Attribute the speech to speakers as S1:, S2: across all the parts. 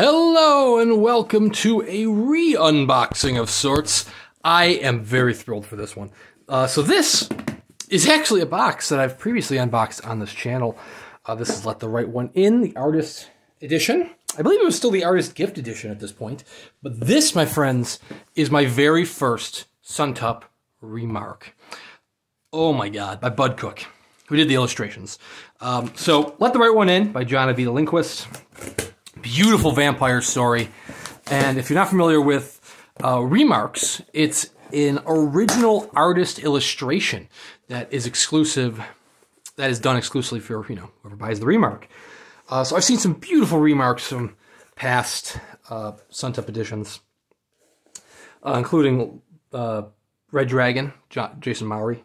S1: Hello and welcome to a re-unboxing of sorts. I am very thrilled for this one. Uh, so this is actually a box that I've previously unboxed on this channel. Uh, this is Let the Right One In, the artist edition. I believe it was still the artist gift edition at this point. But this, my friends, is my very first Suntup remarque. Oh my god, by Bud Cook, who did the illustrations. Um, so, Let the Right One In by John Ajvide Lindqvist beautiful vampire story. And if you're not familiar with uh, Remarques, it's an original artist illustration that is exclusive, that is done exclusively for, you know, whoever buys the Remarque. Uh, so I've seen some beautiful Remarques from past uh, Suntup editions, uh, including uh, Red Dragon, Jason Mowry.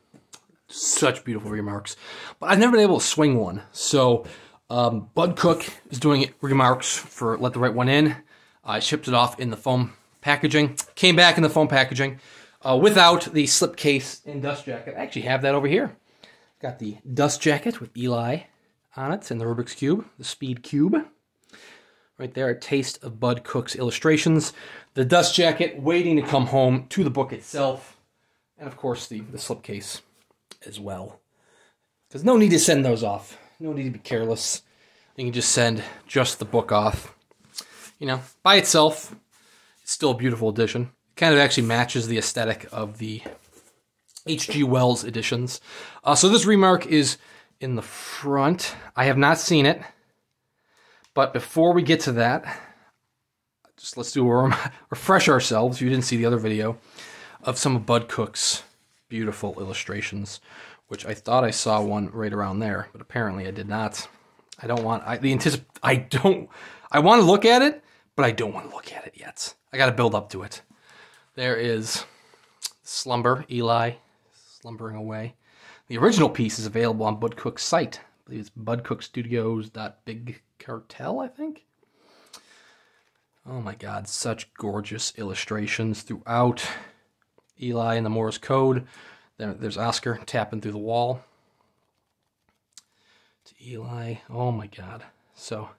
S1: Such beautiful Remarques. But I've never been able to swing one. So um, Bud Cook is doing remarques for Let the Right One In. I shipped it off in the foam packaging. Came back in the foam packaging uh, without the slipcase and dust jacket. I actually have that over here. Got the dust jacket with Eli on it and the Rubik's Cube, the Speed Cube. Right there, a taste of Bud Cook's illustrations. The dust jacket waiting to come home to the book itself. And of course, the, the slipcase as well. Because no need to send those off. No need to be careless. You can just send just the book off. You know, by itself, it's still a beautiful edition. It kind of actually matches the aesthetic of the H.G. Wells editions. Uh, so this remarque is in the front. I have not seen it. But before we get to that, just let's do a refresh ourselves. If you didn't see the other video of some of Bud Cook's beautiful illustrations which I thought I saw one right around there, but apparently I did not. I don't want I the anticip I don't I want to look at it, but I don't want to look at it yet. I got to build up to it. There is Slumber Eli slumbering away. The original piece is available on Bud Cook's site. I believe it's budcookstudios.bigcartel, I think. Oh my god, such gorgeous illustrations throughout. Eli and the Morse code. There, there's Oscar tapping through the wall. To Eli. Oh my God. So,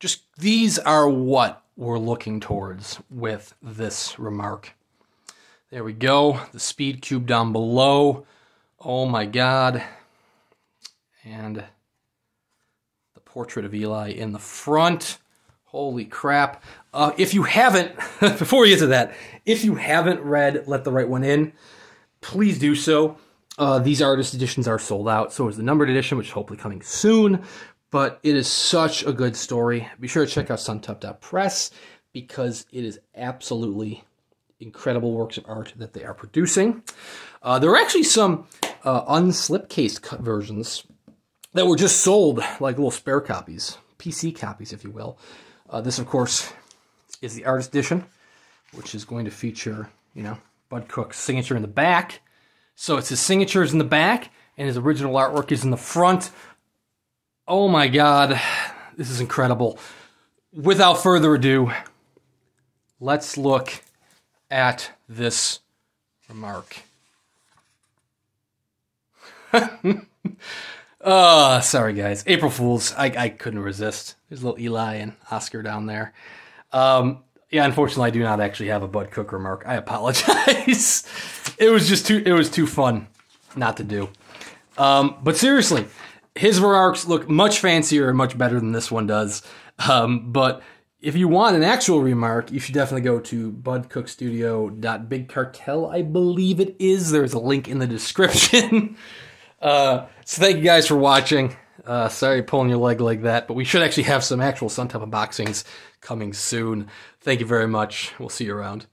S1: just these are what we're looking towards with this remarque. There we go. The speed cube down below. Oh my God. And the portrait of Eli in the front. Holy crap. Uh, if you haven't, before we get to that, if you haven't read Let the Right One In, please do so. Uh, these artist editions are sold out. So is the numbered edition, which is hopefully coming soon. But it is such a good story. Be sure to check out suntup.press because it is absolutely incredible works of art that they are producing. Uh, there are actually some uh, unslipcase versions that were just sold like little spare copies, PC copies, if you will. Uh, this, of course, is the artist edition, which is going to feature, you know, Bud Cook's signature in the back. So it's his signatures in the back, and his original artwork is in the front. Oh my God, this is incredible. Without further ado, let's look at this remarque. oh, sorry guys. April Fools. I, I couldn't resist. There's a little Eli and Oscar down there. Um, yeah, unfortunately, I do not actually have a Bud Cook remarque. I apologize. it was just too it was too fun not to do. Um, but seriously, his remarques look much fancier and much better than this one does. Um, but if you want an actual remarque, you should definitely go to budcookstudio.bigcartel, I believe it is. There's a link in the description. uh, so thank you guys for watching. Uh, sorry pulling your leg like that, but we should actually have some actual Suntup unboxings coming soon. Thank you very much. We'll see you around.